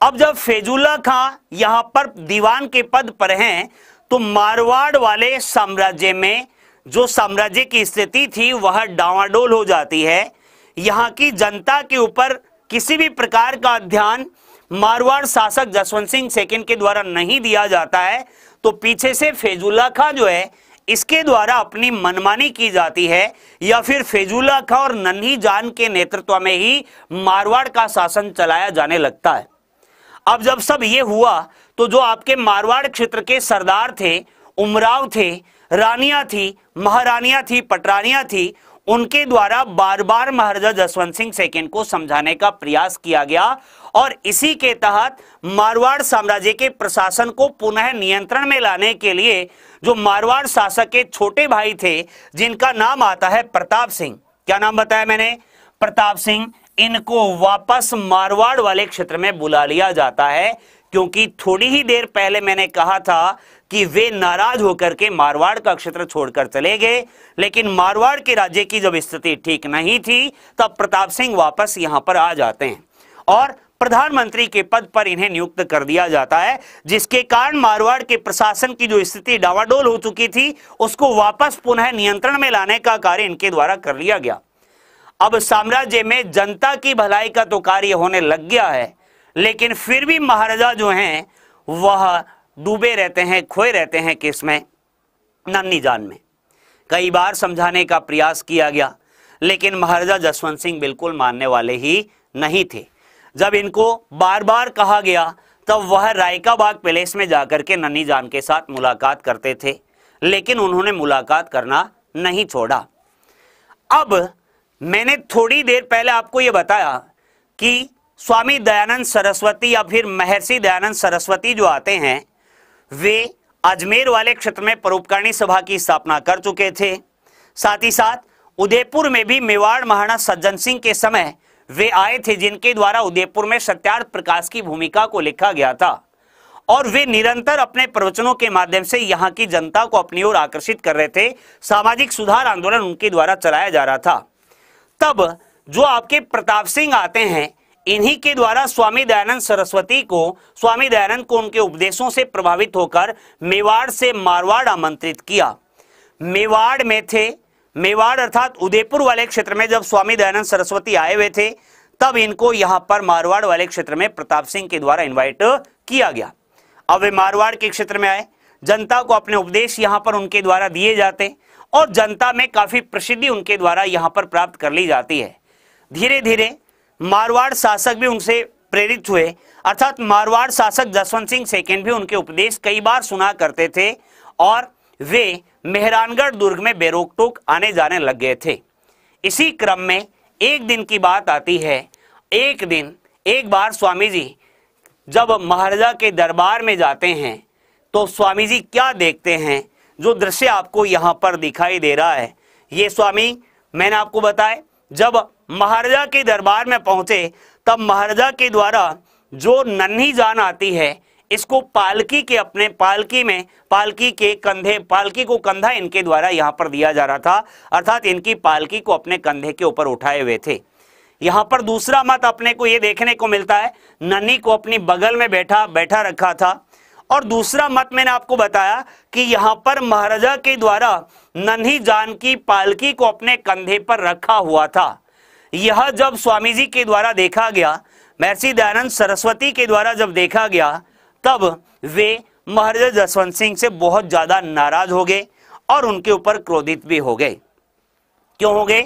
अब जब फैजुल्ला खां यहाँ पर दीवान के पद पर हैं तो मारवाड़ वाले साम्राज्य में जो साम्राज्य की स्थिति थी, वह डावाडोल हो जाती है। यहाँ की जनता के ऊपर किसी भी प्रकार का ध्यान मारवाड़ शासक जसवंत सिंह सेकंड के द्वारा नहीं दिया जाता है। तो पीछे से फैजुल्ला खां जो है, इसके द्वारा अपनी मनमानी की जाती है। या फिर फैजुल्ला खां और नन्ही जान के नेतृत्व में ही मारवाड़ का शासन चलाया जाने लगता है। अब जब सब ये हुआ तो जो आपके मारवाड़ क्षेत्र के सरदार थे, उमराव थे, रानियाँ थी, महारानियाँ थी, पटरानियाँ थी, उनके द्वारा बार बार महाराजा जसवंत सिंह सेकेंड को समझाने का प्रयास किया गया और इसी के तहत मारवाड़ साम्राज्य के प्रशासन को पुनः नियंत्रण में लाने के लिए जो मारवाड़ शासक के छोटे भाई थे, जिनका नाम आता है प्रताप सिंह। क्या नाम बताया मैंने? प्रताप सिंह। इनको वापस मारवाड़ वाले क्षेत्र में बुला लिया जाता है, क्योंकि थोड़ी ही देर पहले मैंने कहा था कि वे नाराज़ होकर के मारवाड़ का क्षेत्र छोड़कर चले गए, लेकिन मारवाड़ के राज्य की जब स्थिति ठीक नहीं थी, तब प्रताप सिंह वापस यहाँ पर आ जाते हैं। और प्रधानमंत्री के पद पर इन्हें नियुक्त कर दिया जाता है, जिसके कारण मारवाड़ के प्रशासन की जो स्थिति डावाडोल हो चुकी थी, उसको वापस पुनः नियंत्रण में लाने का कार्य इनके द्वारा कर लिया गया। अब साम्राज्य में जनता की भलाई का तो कार्य होने लग गया है, लेकिन फिर भी महाराजा जो हैं, वह डूबे रहते हैं, खोए रहते हैं किसमें नन्नी जान में। कई बार समझाने का प्रयास किया गया, लेकिन महाराजा जसवंत सिंह बिल्कुल मानने वाले ही नहीं थे। जब इनको बार बार कहा गया, तब वह रायका बाग पैलेस में जाकर के नन्नी जान के साथ मुलाकात करते थे, लेकिन उन्होंने मुलाकात करना नहीं छोड़ा। अब मैंने थोड़ी देर पहले आपको यह बताया कि स्वामी दयानंद सरस्वती या फिर महर्षि दयानंद सरस्वती जो आते हैं, वे अजमेर वाले क्षेत्र में परोपकारिणी सभा की स्थापना कर चुके थे। साथ ही साथ उदयपुर में भी मेवाड़ महाराणा सज्जन सिंह के समय वे आए थे, जिनके द्वारा उदयपुर में सत्यार्थ प्रकाश की भूमिका को लिखा गया था। और वे निरंतर अपने प्रवचनों के माध्यम से यहाँ की जनता को अपनी ओर आकर्षित कर रहे थे। सामाजिक सुधार आंदोलन उनके द्वारा चलाया जा रहा था। तब जो आपके प्रताप सिंह आते हैं, इन्हीं के द्वारा स्वामी दयानंद सरस्वती को, स्वामी दयानंद को उनके उपदेशों से प्रभावित होकर मेवाड़ से मारवाड़ आमंत्रित किया। मेवाड़ में थे। मेवाड़ अर्थात उदयपुर वाले क्षेत्र में जब स्वामी दयानंद सरस्वती आए हुए थे, तब इनको यहाँ पर मारवाड़ वाले क्षेत्र में प्रताप सिंह के द्वारा इन्वाइट किया गया। अब वे मारवाड़ के क्षेत्र में आए। जनता को अपने उपदेश यहाँ पर उनके द्वारा दिए जाते। और जनता में काफ़ी प्रसिद्धि उनके द्वारा यहाँ पर प्राप्त कर ली जाती है। धीरे धीरे मारवाड़ शासक भी उनसे प्रेरित हुए। अर्थात मारवाड़ शासक जसवंत सिंह सेकेंड भी उनके उपदेश कई बार सुना करते थे और वे मेहरानगढ़ दुर्ग में बेरोक टोक आने जाने लग गए थे। इसी क्रम में एक दिन की बात आती है। एक दिन, एक बार स्वामी जी जब महाराजा के दरबार में जाते हैं तो स्वामी जी क्या देखते हैं? जो दृश्य आपको यहाँ पर दिखाई दे रहा है। ये स्वामी, मैंने आपको बताया, जब महाराजा के दरबार में पहुँचे, तब महाराजा के द्वारा जो नन्ही जान आती है, इसको पालकी के अपने, पालकी में, पालकी के कंधे, पालकी को कंधा इनके द्वारा यहाँ पर दिया जा रहा था, अर्थात इनकी पालकी को अपने कंधे के ऊपर उठाए हुए थे। यहाँ पर दूसरा मत अपने को यह देखने को मिलता है, नन्ही को अपनी बगल में बैठा बैठा रखा था। और दूसरा मत मैंने आपको बताया कि यहाँ पर महाराजा के द्वारा नन्ही जान की, पालकी को अपने कंधे पर रखा हुआ था। यह जब स्वामी जी के द्वारा देखा गया, महर्षि दयानंद सरस्वती के द्वारा जब देखा गया, तब वे महाराजा जसवंत सिंह से बहुत ज़्यादा नाराज़ हो गए और उनके ऊपर क्रोधित भी हो गए। क्यों हो गए?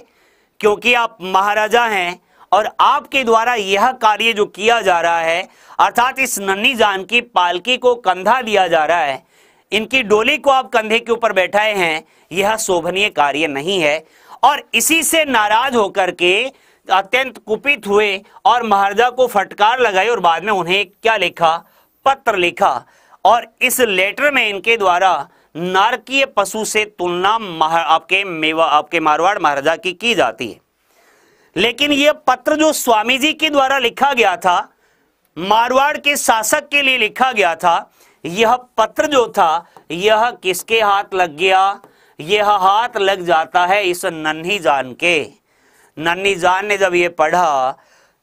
क्योंकि आप महाराजा हैं और आपके द्वारा यह कार्य जो किया जा रहा है, अर्थात इस नन्ही जान की पालकी को कंधा दिया जा रहा है, इनकी डोली को आप कंधे के ऊपर बैठाए हैं, यह शोभनीय कार्य नहीं है। और इसी से नाराज़ होकर के अत्यंत कुपित हुए और महाराजा को फटकार लगाई और बाद में उन्हें क्या लिखा? पत्र लिखा। और इस लेटर में इनके द्वारा नारकीय पशु से तुलना आपके मेवा आपके मारवाड़ महाराजा की की जाती है। लेकिन यह पत्र जो स्वामी जी के द्वारा लिखा गया था, मारवाड़ के शासक के लिए लिखा गया था, यह पत्र जो था, यह किसके हाथ लग गया? यह हाथ लग जाता है इस नन्ही जान के। नन्ही जान ने जब ये पढ़ा,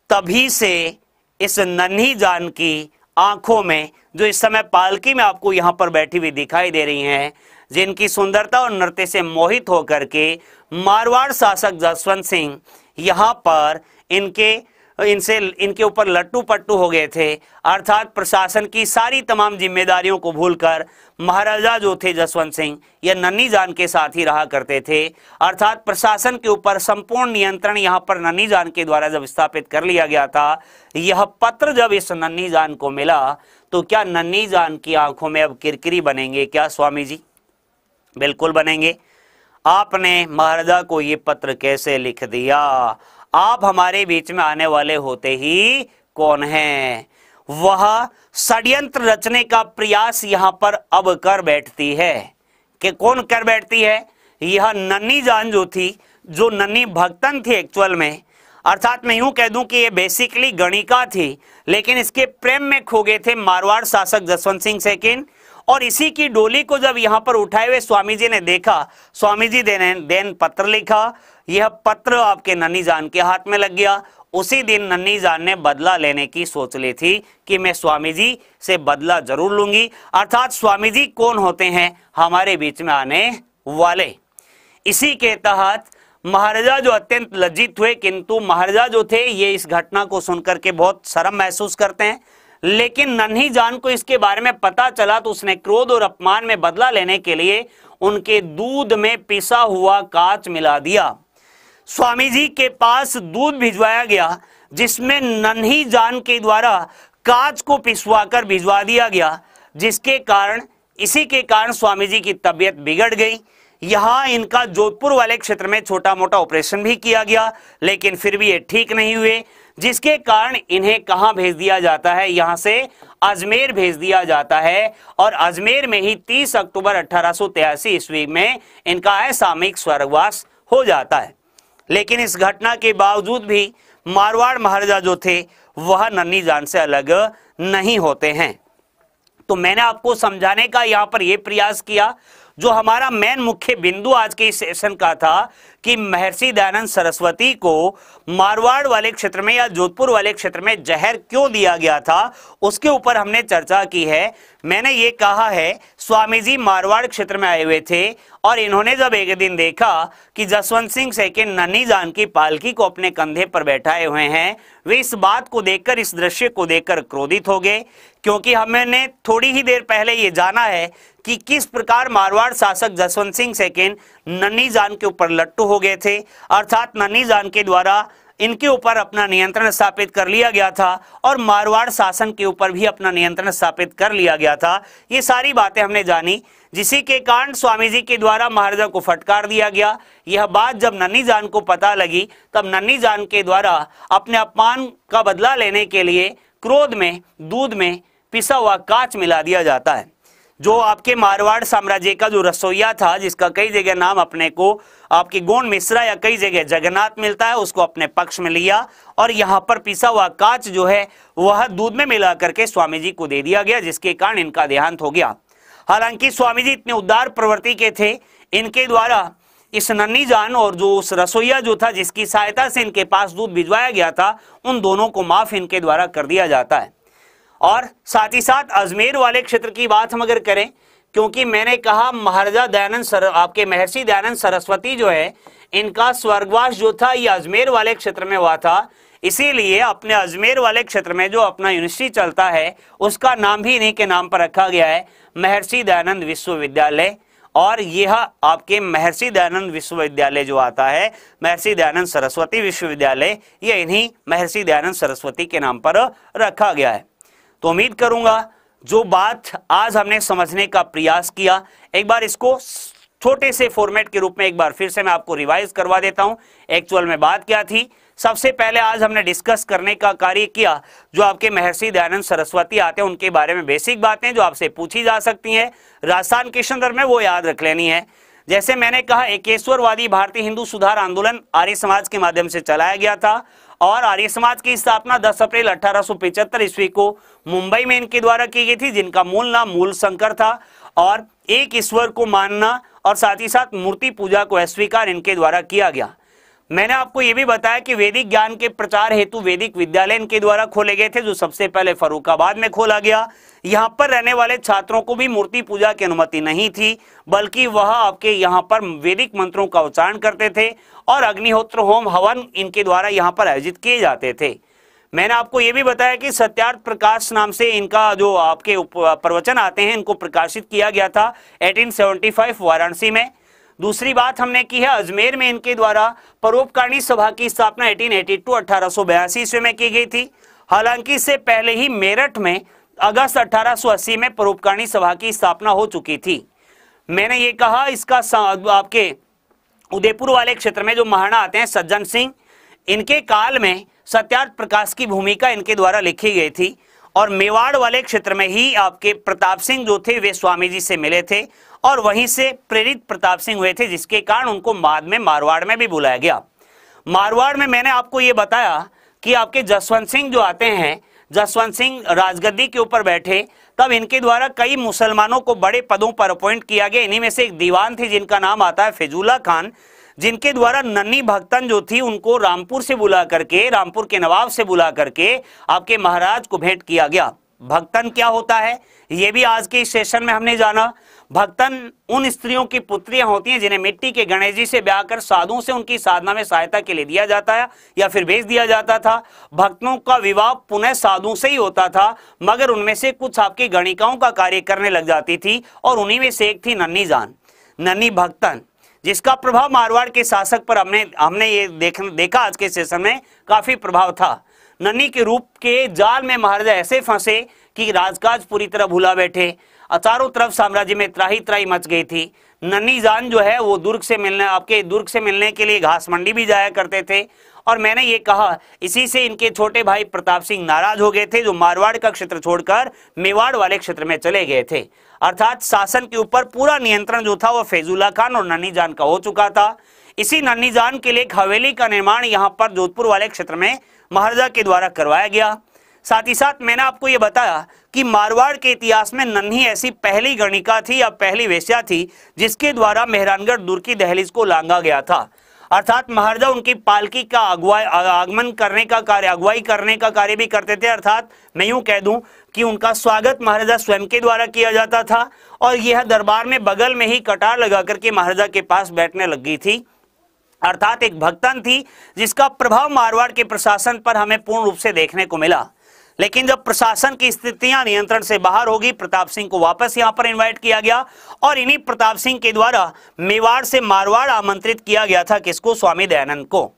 तभी से इस नन्ही जान की आँखों में, जो इस समय पालकी में आपको यहाँ पर बैठी हुई दिखाई दे रही हैं, जिनकी सुंदरता और नृत्य से मोहित होकर के मारवाड़ शासक जसवंत सिंह यहाँ पर इनके, इनसे, इनके ऊपर लट्टू पट्टू हो गए थे। अर्थात प्रशासन की सारी तमाम जिम्मेदारियों को भूलकर महाराजा जो थे जसवंत सिंह यह नन्नी जान के साथ ही रहा करते थे। अर्थात प्रशासन के ऊपर संपूर्ण नियंत्रण यहाँ पर नन्नी जान के द्वारा जब स्थापित कर लिया गया था, यह पत्र जब इस नन्नी जान को मिला तो क्या नन्नी जान की आँखों में अब किरकिरी बनेंगे? क्या, स्वामी जी? बिल्कुल बनेंगे। आपने महाराजा को ये पत्र कैसे लिख दिया? आप हमारे बीच में आने वाले होते ही कौन हैं? वह षड्यंत्र रचने का प्रयास यहाँ पर अब कर बैठती है। कि कौन कर बैठती है? यह नन्नी जान जो थी, जो नन्नी भक्तन थी एक्चुअल में। अर्थात मैं यूँ कह दूँ कि ये बेसिकली गणिका थी, लेकिन इसके प्रेम में खो गए थे मारवाड़ शासक जसवंत सिंह सेकिन और इसी की डोली को जब यहाँ पर उठाए हुए स्वामी जी ने देखा स्वामी जी देने, देन पत्र लिखा। यह पत्र आपके नन्नी जान के हाथ में लग गया। उसी दिन नन्नी जान ने बदला लेने की सोच ली थी कि मैं स्वामी जी से बदला ज़रूर लूँगी। अर्थात स्वामी जी कौन होते हैं हमारे बीच में आने वाले? इसी के तहत महाराजा जो अत्यंत लज्जित हुए, किंतु महाराजा जो थे, ये इस घटना को सुनकर के बहुत शर्म महसूस करते हैं। लेकिन नन्ही जान को इसके बारे में पता चला तो उसने क्रोध और अपमान में बदला लेने के लिए उनके दूध में पिसा हुआ कांच मिला दिया। स्वामी जी के पास दूध भिजवाया गया, जिसमें नन्ही जान के द्वारा कांच को पिसवाकर भिजवा दिया गया, जिसके कारण, इसी के कारण स्वामी जी की तबीयत बिगड़ गई। यहाँ इनका जोधपुर वाले क्षेत्र में छोटा मोटा ऑपरेशन भी किया गया, लेकिन फिर भी ये ठीक नहीं हुए। जिसके कारण इन्हें कहाँ भेज दिया जाता है? यहाँ से अजमेर भेज दिया जाता है और अजमेर में ही 30 अक्टूबर अठारह ईस्वी में इनका असामयिक स्वर्गवास हो जाता है। लेकिन इस घटना के बावजूद भी मारवाड़ महाराजा जो थे, वह नन्नी जान से अलग नहीं होते हैं। तो मैंने आपको समझाने का यहाँ पर यह प्रयास किया जो हमारा मेन मुख्य बिंदु आज के इस सेशन का था कि महर्षि दयानंद सरस्वती को मारवाड़ वाले क्षेत्र में या जोधपुर वाले क्षेत्र में जहर क्यों दिया गया था, उसके ऊपर हमने चर्चा की है। मैंने ये कहा है स्वामी जी मारवाड़ क्षेत्र में आए हुए थे और इन्होंने जब एक दिन देखा कि जसवंत सिंह सेकेंड नन्नी जान की पालकी को अपने कंधे पर बैठाए हुए हैं, वे इस बात को देखकर, इस दृश्य को देखकर क्रोधित हो गए। क्योंकि हमने थोड़ी ही देर पहले ये जाना है कि किस प्रकार मारवाड़ शासक जसवंत सिंह सेकेंड नन्नी जान के ऊपर लट्टू हो गए थे। अर्थात नन्नी जान के द्वारा इनके ऊपर अपना नियंत्रण स्थापित कर लिया गया था और मारवाड़ शासन के ऊपर भी अपना नियंत्रण स्थापित कर लिया गया था। ये सारी बातें हमने जानी, जिसी के कारण स्वामी जी के द्वारा महाराजा को फटकार दिया गया। यह बात जब नन्नी जान को पता लगी, तब नन्नी जान के द्वारा अपने अपमान का बदला लेने के लिए क्रोध में, दूध में पिसा हुआ कांच मिला दिया जाता है। जो आपके मारवाड़ साम्राज्य का जो रसोईया था, जिसका कई जगह नाम अपने को, आपके गोंड मिश्रा या कई जगह जगन्नाथ मिलता है, उसको अपने पक्ष में लिया और यहाँ पर पिसा हुआ कांच जो है, वह दूध में मिला करके स्वामी जी को दे दिया गया, जिसके कारण इनका देहांत हो गया। हालाँकि स्वामी जी इतने उदार प्रवृत्ति के थे, इनके द्वारा इस नन्नी जान और जो उस रसोईया जो था, जिसकी सहायता से इनके पास दूध भिजवाया गया था, उन दोनों को माफ़ इनके द्वारा कर दिया जाता है। और साथ ही साथ अजमेर वाले क्षेत्र की बात हम अगर करें, क्योंकि मैंने कहा महाराजा दयानंद सर, आपके महर्षि दयानंद सरस्वती जो है, इनका स्वर्गवास जो था, ये अजमेर वाले क्षेत्र में हुआ था। इसीलिए अपने अजमेर वाले क्षेत्र में जो अपना यूनिवर्सिटी चलता है, उसका नाम भी इन्हीं के नाम पर रखा गया है, महर्षि दयानंद विश्वविद्यालय। और यह आपके महर्षि दयानंद विश्वविद्यालय जो आता है, महर्षि दयानंद सरस्वती विश्वविद्यालय यह इन्हीं महर्षि दयानंद सरस्वती के नाम पर रखा गया है। तो उम्मीद करूँगा जो बात आज हमने समझने का प्रयास किया, एक बार इसको छोटे से फॉर्मेट के रूप में एक बार फिर से मैं आपको रिवाइज करवा देता हूँ। एक्चुअल में बात क्या थी? सबसे पहले आज हमने डिस्कस करने का कार्य किया, जो आपके महर्षि दयानंद सरस्वती आते हैं, उनके बारे में बेसिक बातें जो आपसे पूछी जा सकती हैं। राजस्थान के संदर्भ में वो याद रख लेनी है। जैसे मैंने कहा, एकेश्वरवादी भारतीय हिंदू सुधार आंदोलन आर्य समाज के माध्यम से चलाया गया था। और आर्य समाज की स्थापना 10 अप्रैल अठारह ईस्वी को मुंबई में इनके द्वारा की गई थी, जिनका मूल नाम मूल शंकर था। और एक ईश्वर को मानना और साथ ही साथ मूर्ति पूजा को अस्वीकार इनके द्वारा किया गया। मैंने आपको यह भी बताया कि वैदिक ज्ञान के प्रचार हेतु वैदिक विद्यालय इनके द्वारा खोले गए थे, जो सबसे पहले फरुखाबाद में खोला गया। यहाँ पर रहने वाले छात्रों को भी मूर्ति पूजा की अनुमति नहीं थी, बल्कि वह आपके यहाँ पर वैदिक मंत्रों का उच्चारण करते थे और अग्निहोत्र होम हवन इनके द्वारा यहाँ पर आयोजित किए जाते थे। मैंने आपको यह भी बताया कि सत्यार्थ प्रकाश नाम से इनका जो आपके प्रवचन आते हैं, इनको प्रकाशित किया गया था 1875 वाराणसी में। दूसरी बात हमने की है, अजमेर में इनके द्वारा परोपकारिणी सभा की स्थापना 1882 1882 ईस्वी में की गई थी। हालाँकि इससे पहले ही मेरठ में अगस्त 1880 में परोपकारिणी सभा की स्थापना हो चुकी थी। मैंने ये कहा, इसका आपके उदयपुर वाले क्षेत्र में जो महाराणा आते हैं, सज्जन सिंह, इनके काल में सत्यार्थ प्रकाश की भूमिका इनके द्वारा लिखी गई थी और मेवाड़ वाले क्षेत्र में ही आपके प्रताप सिंह जो थे, वे स्वामी जी से मिले थे और वहीं से प्रेरित प्रताप सिंह हुए थे, जिसके कारण उनको बाद में मारवाड़ में भी बुलाया गया। मारवाड़ में मैंने आपको ये बताया कि आपके जसवंत सिंह जो आते हैं, जसवंत सिंह राजगद्दी के ऊपर बैठे तब इनके द्वारा कई मुसलमानों को बड़े पदों पर अपॉइंट किया गया। इन्हीं में से एक दीवान थे जिनका नाम आता है फिजूला खान, जिनके द्वारा नन्नी भक्तन जो थी उनको रामपुर से बुला करके, रामपुर के नवाब से बुला करके आपके महाराज को भेंट किया गया। भक्तन क्या होता है यह भी आज के इस सेशन में हमने जाना। भक्तन उन स्त्रियों की पुत्रियाँ होती हैं जिन्हें मिट्टी के गणेश जी से ब्याह कर साधुओं से उनकी साधना में सहायता के लिए दिया जाता है या फिर भेज दिया जाता था। भक्तों का विवाह पुनः साधुओं से ही होता था, मगर उनमें से कुछ आपकी गणिकाओं का कार्य करने लग जाती थी और उन्हीं में से एक थी नन्नी जान नन्नी भक्तन, जिसका प्रभाव मारवाड़ के शासक पर हमने हमने ये देख, देखा आज के सेशन में, काफ़ी प्रभाव था। नन्नी के रूप के जाल में महाराजा ऐसे फंसे कि राजकाज पूरी तरह भूला बैठे चारों तरफ़ साम्राज्य में त्राही त्राही मच गई थी। नन्नी जान जो है, वो दुर्ग से मिलने, आपके दुर्ग से मिलने के लिए घास मंडी भी जाया करते थे। और मैंने ये कहा, इसी से इनके छोटे भाई प्रताप सिंह नाराज़ हो गए थे, जो मारवाड़ का क्षेत्र छोड़कर मेवाड़ वाले क्षेत्र में चले गए थे। अर्थात शासन के ऊपर पूरा नियंत्रण जो था, वो फैजुल्ला खान और नन्नी जान का हो चुका था। इसी नन्नी जान के लिए हवेली का निर्माण यहाँ पर जोधपुर वाले क्षेत्र में महाराजा के द्वारा करवाया गया। साथ ही साथ मैंने आपको यह बताया कि मारवाड़ के इतिहास में नन्ही ऐसी पहली गणिका थी या पहली वेश्या थी जिसके द्वारा मेहरानगढ़ दूर की दहलीज को लांगा गया था। अर्थात महाराजा उनकी पालकी का अगुवाई आगमन करने का कार्य, अगुवाई करने का कार्य भी करते थे। अर्थात मैं यूँ कह दूँ कि उनका स्वागत महाराजा स्वयं के द्वारा किया जाता था और यह दरबार में बगल में ही कटार लगा करके महाराजा के पास बैठने लग थी। अर्थात एक भक्तन थी जिसका प्रभाव मारवाड़ के प्रशासन पर हमें पूर्ण रूप से देखने को मिला। लेकिन जब प्रशासन की स्थितियाँ नियंत्रण से बाहर होगी, प्रताप सिंह को वापस यहाँ पर इनवाइट किया गया और इन्हीं प्रताप सिंह के द्वारा मेवाड़ से मारवाड़ आमंत्रित किया गया था किसको? स्वामी दयानंद को।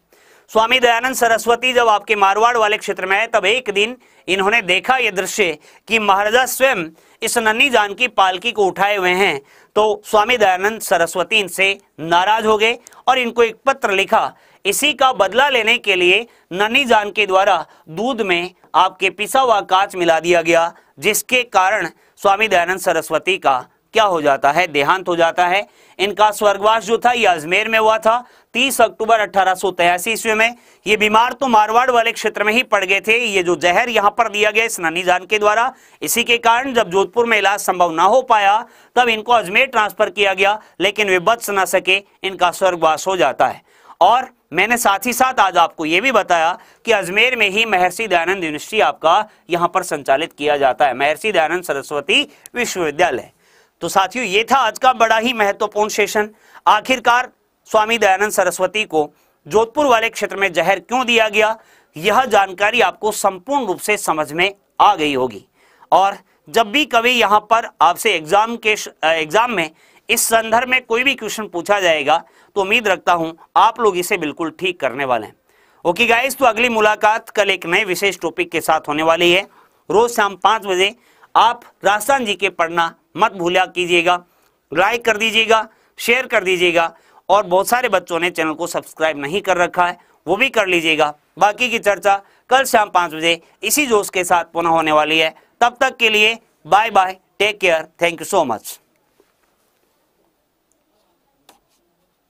स्वामी दयानंद सरस्वती जब आपके मारवाड़ वाले क्षेत्र में आए, तब एक दिन इन्होंने देखा यह दृश्य कि महाराजा स्वयं इस नन्नी जान की पालकी को उठाए हुए हैं। तो स्वामी दयानंद सरस्वती इनसे नाराज़ हो गए और इनको एक पत्र लिखा, इसी का बदला लेने के लिए नन्नी जान के द्वारा दूध में आपके पिसा हुआ कांच मिला दिया गया, जिसके कारण स्वामी दयानंद सरस्वती का क्या हो जाता है? देहांत हो जाता है। इनका स्वर्गवास जो था, ये अजमेर में हुआ था। 30 अक्टूबर अठारह ईस्वी में ये बीमार तो मारवाड़ वाले क्षेत्र में ही पड़ गए थे। ये जो जहर यहाँ पर दिया गया इस जान के द्वारा, इसी के कारण जब जोधपुर में इलाज संभव ना हो पाया, तब इनको अजमेर ट्रांसफ़र किया गया, लेकिन वे बच ना सके, इनका स्वर्गवास हो जाता है। और मैंने साथ ही साथ आज आपको यह भी बताया कि अजमेर में ही महर्षि दयानंद यूनिवर्सिटी आपका यहाँ पर संचालित किया जाता है। महर्षि दयानंद सरस्वती विश्वविद्यालय। तो साथियों, ये था आज का बड़ा ही महत्वपूर्ण सेशन। आखिरकार स्वामी दयानंद सरस्वती को जोधपुर वाले क्षेत्र में जहर क्यों दिया गया, यह जानकारी आपको संपूर्ण रूप से समझ में आ गई होगी। और जब भी कभी यहाँ पर आपसे एग्ज़ाम के एग्ज़ाम में इस संदर्भ में कोई भी क्वेश्चन पूछा जाएगा तो उम्मीद रखता हूँ आप लोग इसे बिल्कुल ठीक करने वाले हैं। ओके गाइस तो अगली मुलाकात कल एक नए विशेष टॉपिक के साथ होने वाली है। रोज शाम पाँच बजे आप राजस्थान जी के पढ़ना मत भूलिया कीजिएगा लाइक कर दीजिएगा शेयर कर दीजिएगा, और बहुत सारे बच्चों ने चैनल को सब्सक्राइब नहीं कर रखा है, वो भी कर लीजिएगा। बाकी की चर्चा कल शाम पाँच बजे इसी जोश के साथ पुनः होने वाली है। तब तक के लिए bye bye take care thank you so much